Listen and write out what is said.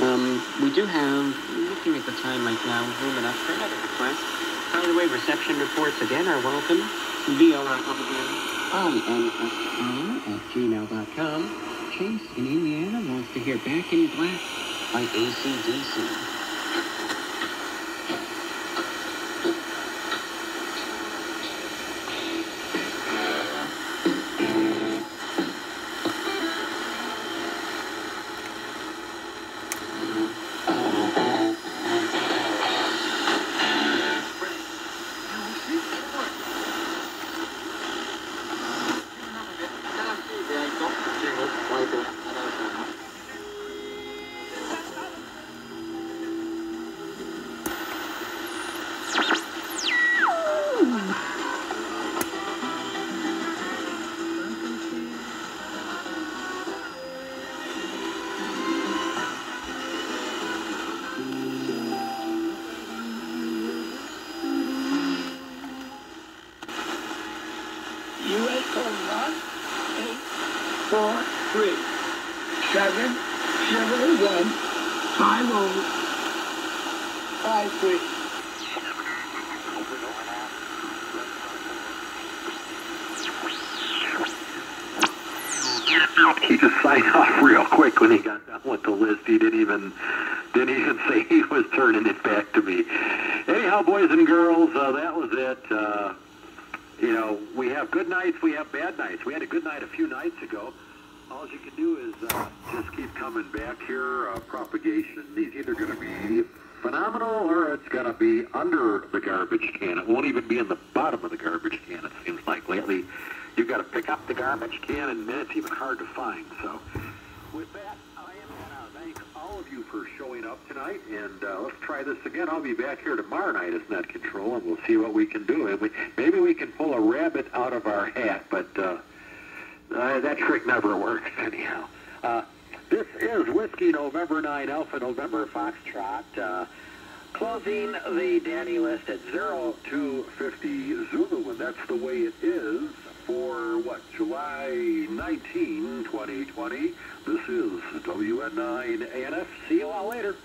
Um, we do have, looking at the time right now, room enough for another request. By the way, reception reports again are welcome. INSR at gmail.com. Chase in Indiana wants to hear Back in Black by ACDC. Four three seven seven one five zero five three. He just signed off real quick when he got done with the list. He didn't even didn't even say he was turning it back to me. Anyhow, boys and girls, uh, that was it. Uh, you know, we have good nights, we have bad nights. We had a good night a few nights ago. All you can do is uh, just keep coming back here. Uh, propagation is either going to be phenomenal or it's going to be under the garbage can. It won't even be in the bottom of the garbage can, it seems like. Lately, you've got to pick up the garbage can, and then it's even hard to find. So, with that, I am going to thank all of you for showing up tonight, and uh, let's try this again. I'll be back here tomorrow night as Net Control, and we'll see what we can do. And we, maybe we can pull a rabbit out of our hat, but uh, uh, that trick never works anyhow. Uh, this is Whiskey November 9 Alpha November Foxtrot. Uh, closing the Danny list at 0250 Zulu, and that's the way it is for what, July 19, 2020. This is WN9 ANF. See you all later.